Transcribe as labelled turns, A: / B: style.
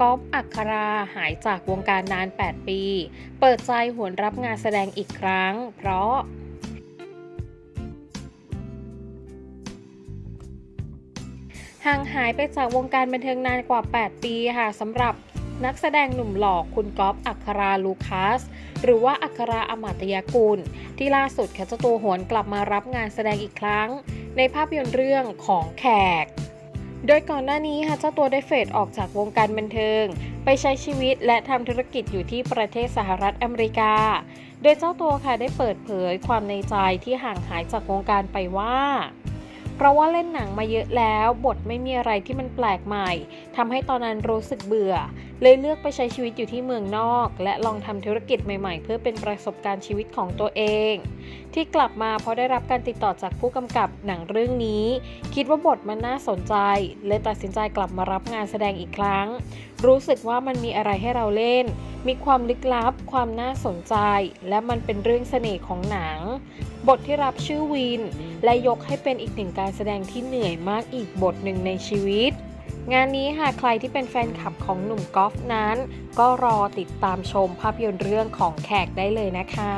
A: ก๊อฟอัคราหายจากวงการนาน 8 ปี เปิดใจหวนรับงานแสดงอีกครั้ง เพราะห่างหายไปจากวงการบันเทิงนานกว่า 8 ปีค่ะสำหรับนักแสดงหนุ่มหล่อคุณก๊อฟอัคราลูคัส หรือว่าอัคราอมาตยากุล ที่ล่าสุดแค่เจ้าตัวหวนกลับมารับงานแสดงอีกครั้ง ในภาพยนตร์เรื่องของแขก โดยก่อนหน้านี้ค่ะเจ้าตัวได้เฟดออกจากวงการบันเทิง ไปใช้ชีวิตและทำธุรกิจอยู่ที่ประเทศสหรัฐอเมริกา โดยเจ้าตัวค่ะได้เปิดเผยความในใจที่ห่างหายจากวงการไปว่าเพราะว่าเล่นหนังมาเยอะแล้ว บทไม่มีอะไรที่มันแปลกใหม่ทำให้ตอนนั้นรู้สึกเบื่อเลยเลือกไปใช้ชีวิตอยู่ที่เมืองนอก และลองทำธุรกิจใหม่ๆ เพื่อเป็นประสบการณ์ชีวิตของตัวเอง ที่กลับมาเพราะได้รับการติดต่อจากผู้กำกับหนังเรื่องนี้ คิดว่าบทมันน่าสนใจ เลยตัดสินใจกลับมารับงานแสดงอีกครั้ง รู้สึกว่ามันมีอะไรให้เราเล่น มีความลึกลับ ความน่าสนใจ และมันเป็นเรื่องเสน่ห์ของหนัง บทที่รับชื่อวิน และยกให้เป็นอีกหนึ่งการแสดงที่เหนื่อยมากอีกบทหนึ่งในชีวิต งานนี้หากใครที่เป็นแฟนคลับของหนุ่มกอล์ฟนั้น ก็รอติดตามชมภาพยนตร์เรื่องของแขกได้เลยนะคะ